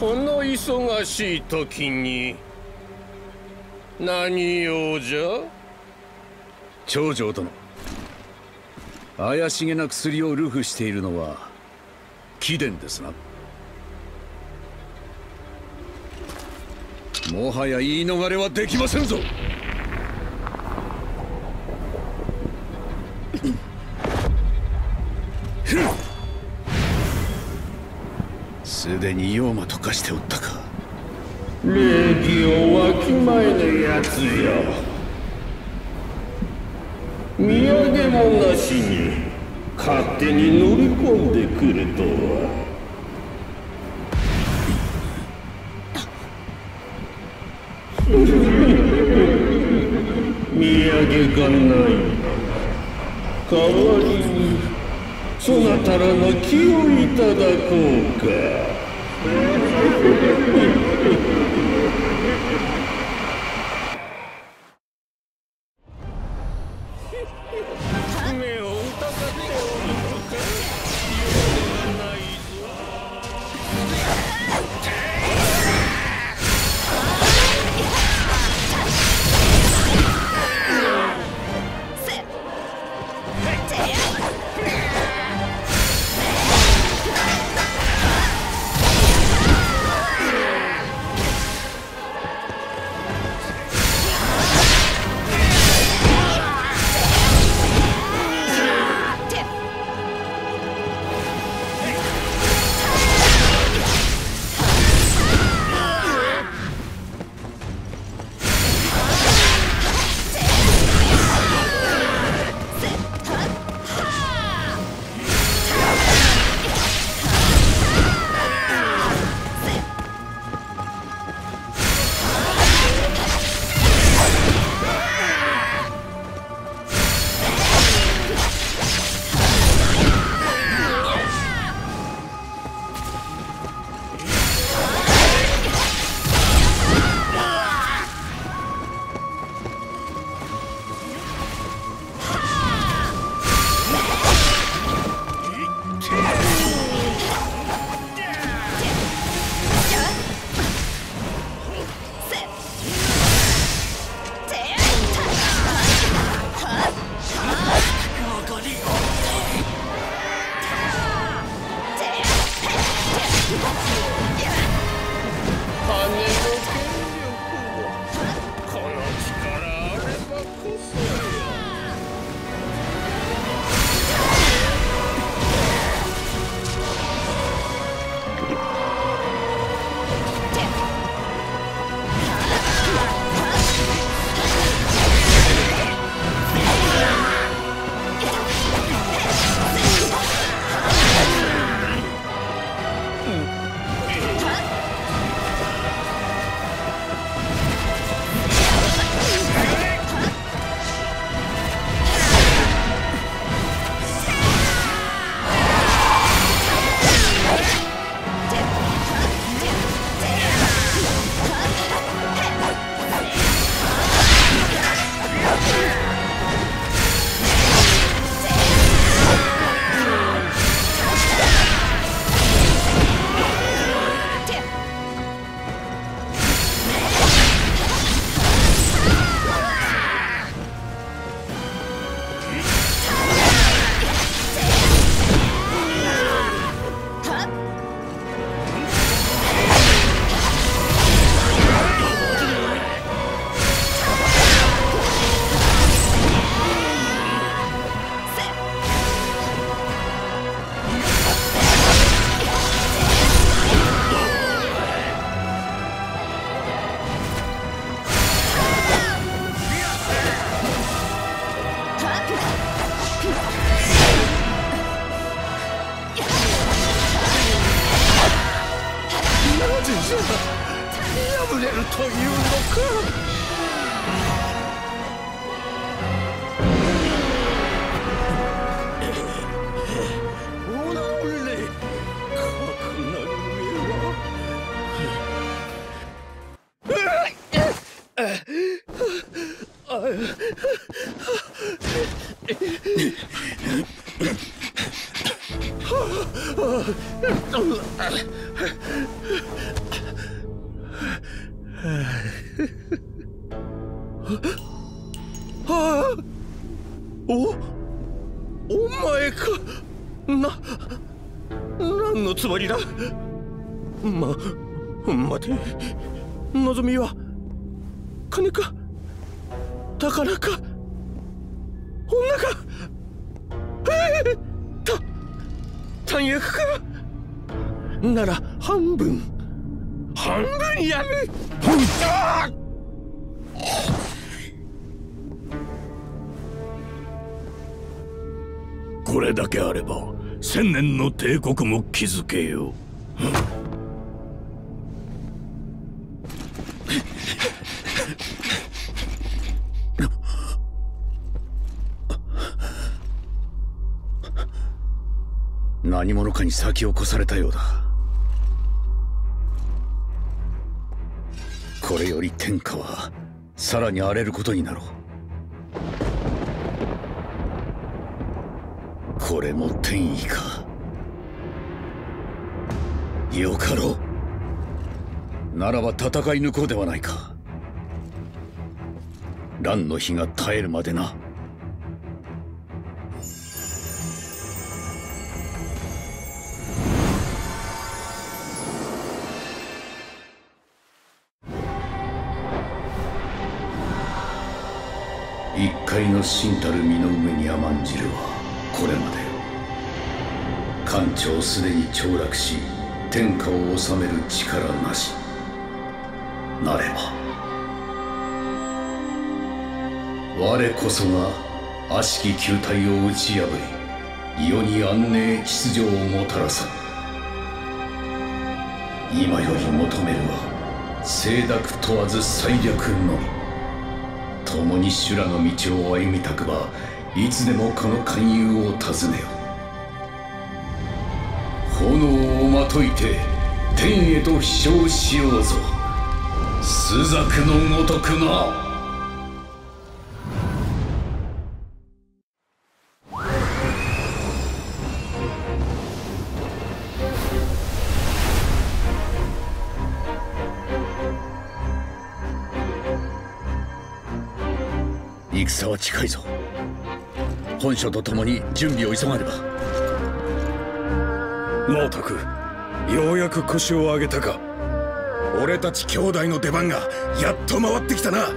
この忙しい時に。何用じゃ？長城殿。怪しげな薬を流布しているのは貴殿ですな。もはや言い逃れはできませんぞ すでに妖魔と化しておったか。礼儀をわきまえぬやつよ土産もなしに勝手に乗り込んでくるとは。土産がない代わりにそなたらの気をいただこうか。目を疑っておるのか用はないぞ羽なじゃ破れるというのかは あおお前か。な何のつもりだ？ま待て。望みは金か宝か女か。ええた短薬か。なら半分。半分やるこれだけあれば千年の帝国も築けよう。何者かに先を越されたようだこれより天下はさらに荒れることになろう。これも天意か。よかろう。ならば戦い抜こうではないか。乱の日が絶えるまでな。一介の臣たる身の上に甘んじるはこれまで官庁すでに凋落し天下を治める力なし。なれば我こそが悪しき球体を打ち破り世に安寧秩序をもたらさ今より求めるは清濁問わず最略のみ。共に修羅の道を歩みたくばいつでもこの勧誘を訪ねよ。炎をまといて天へと飛翔しようぞ。朱雀のごとくな。戦は近いぞ。本書と共に準備を急がねば。毛徳ようやく腰を上げたか。俺たち兄弟の出番がやっと回ってきたな。